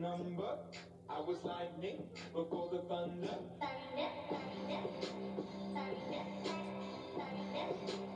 number. I was lightning before the thunder. thunder, thunder, thunder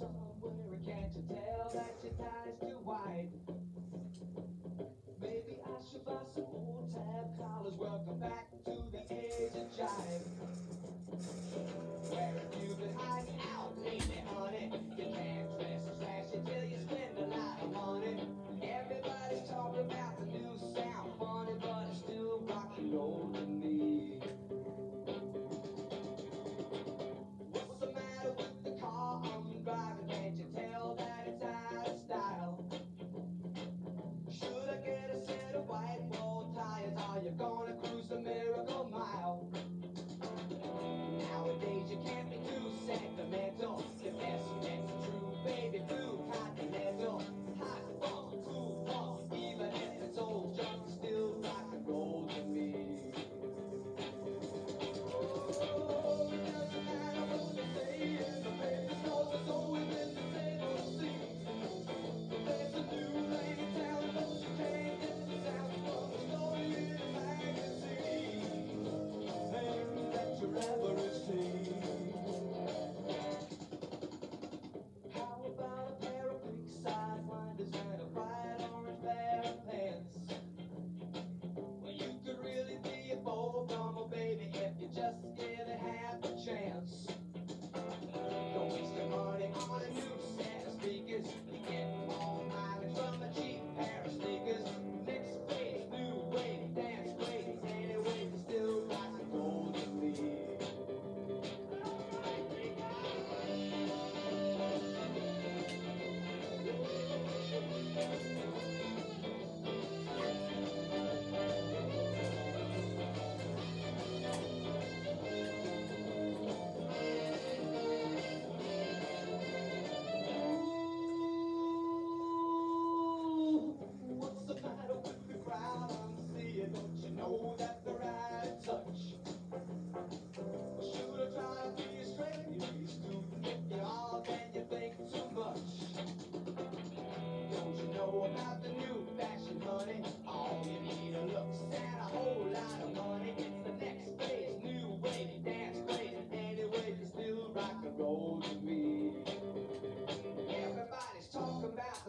somewhere, can't you tell that your tie's too wide? Maybe I should buy some old tab collars. Welcome.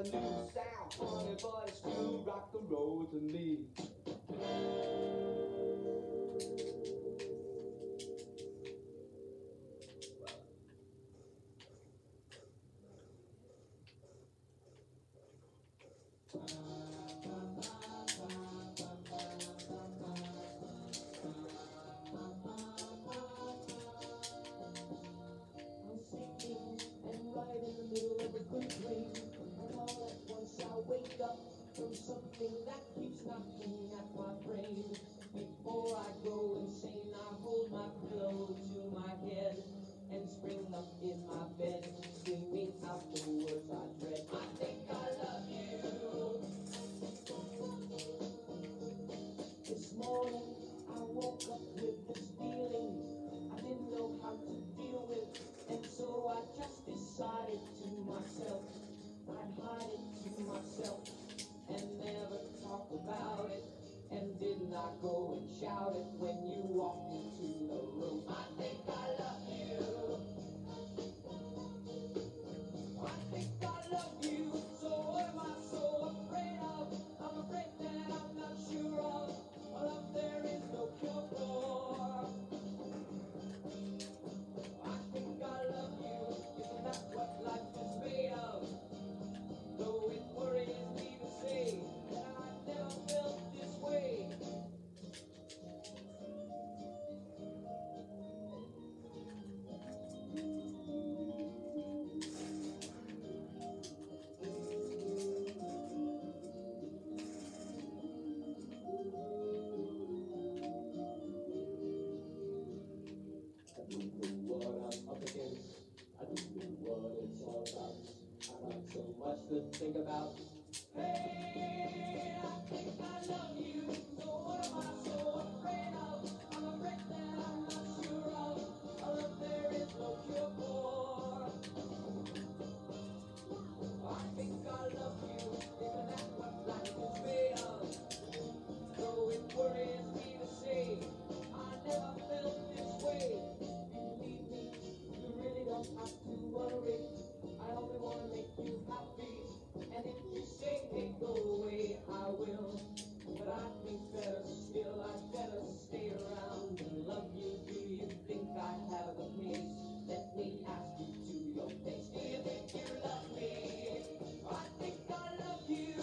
a new sound. Funny, but it's true. Rock the road to me. and right in the middle of a good dream wake up from something that keeps knocking at my brain. Before I go insane, I hold my pillow to my head and spring up in my bed, screaming out the words I dread. about it and did not go and shout it when you walked into the room. think about better stay around and love you. Do you think I have a case? Let me ask you to your face. Do you think you love me? I think I love you.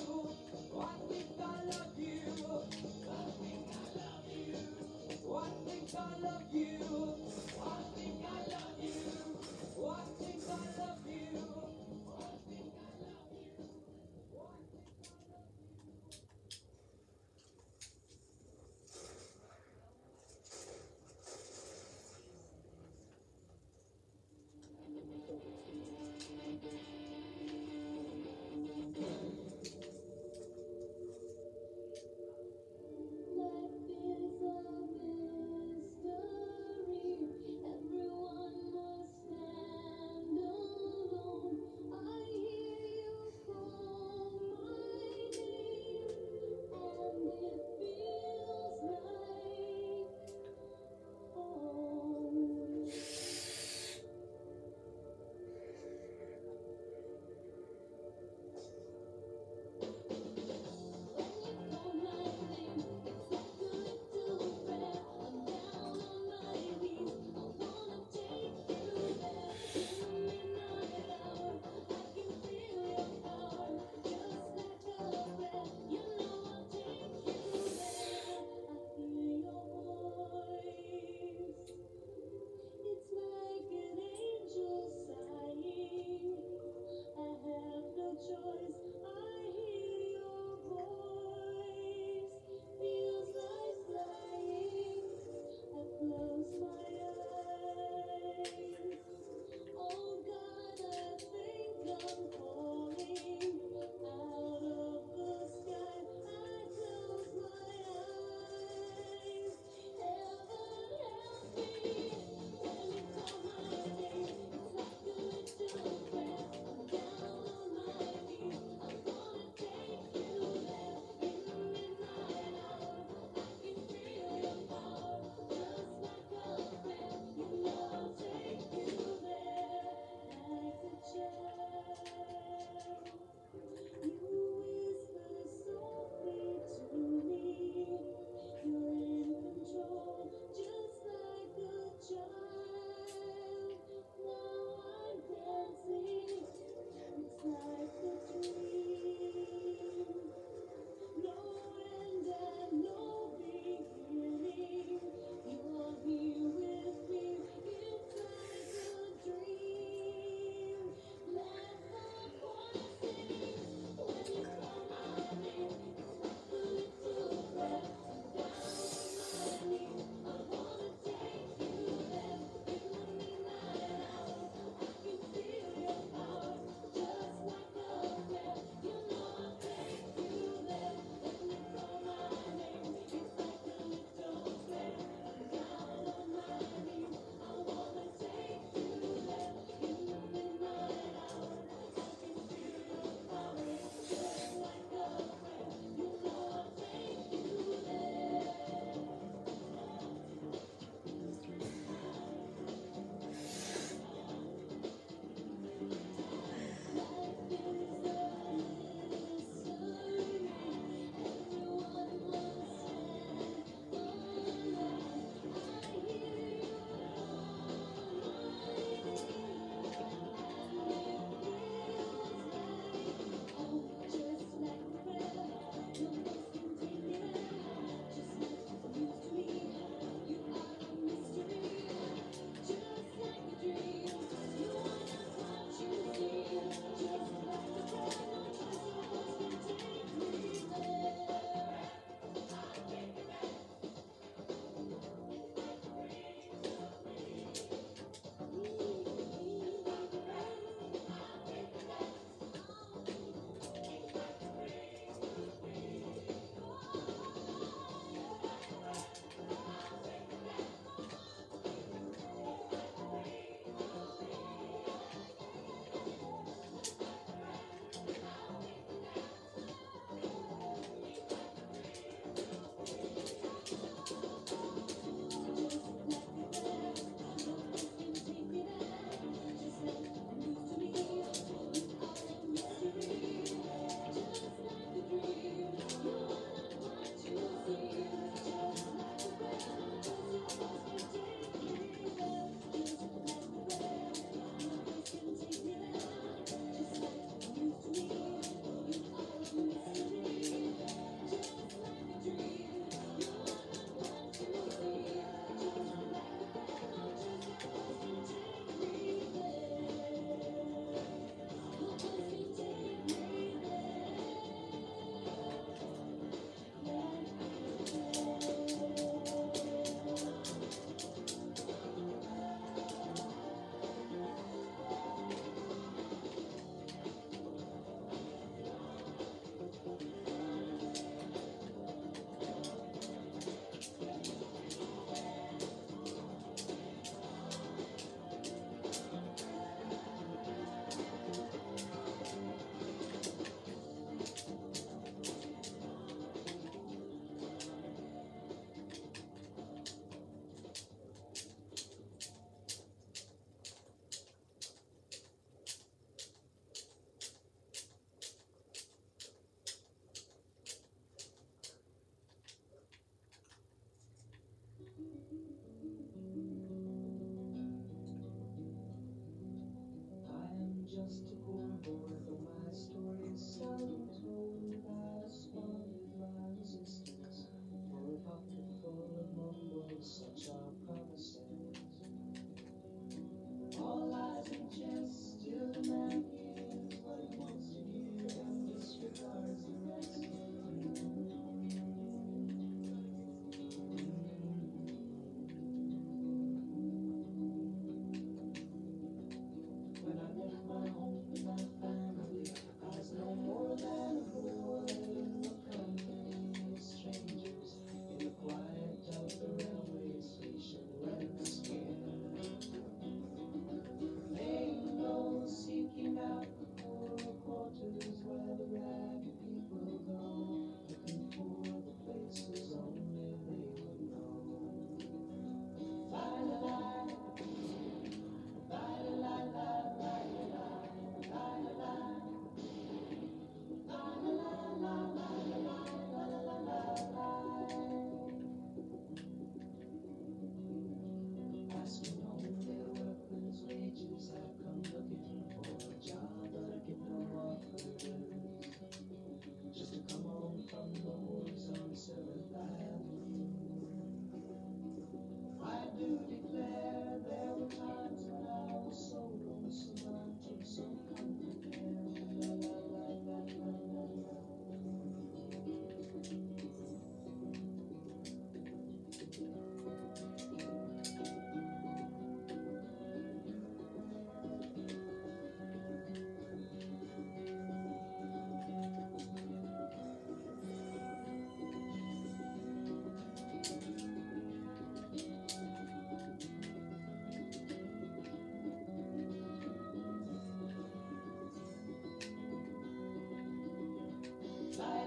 I think I love you. I think I love you. I think I love you.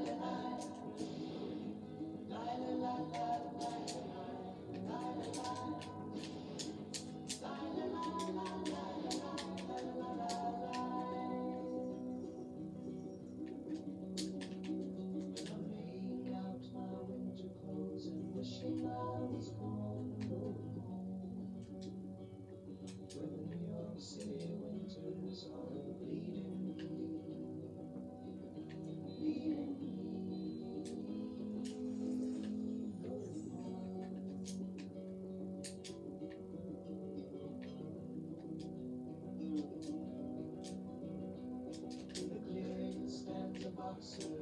Hallelujah. soon.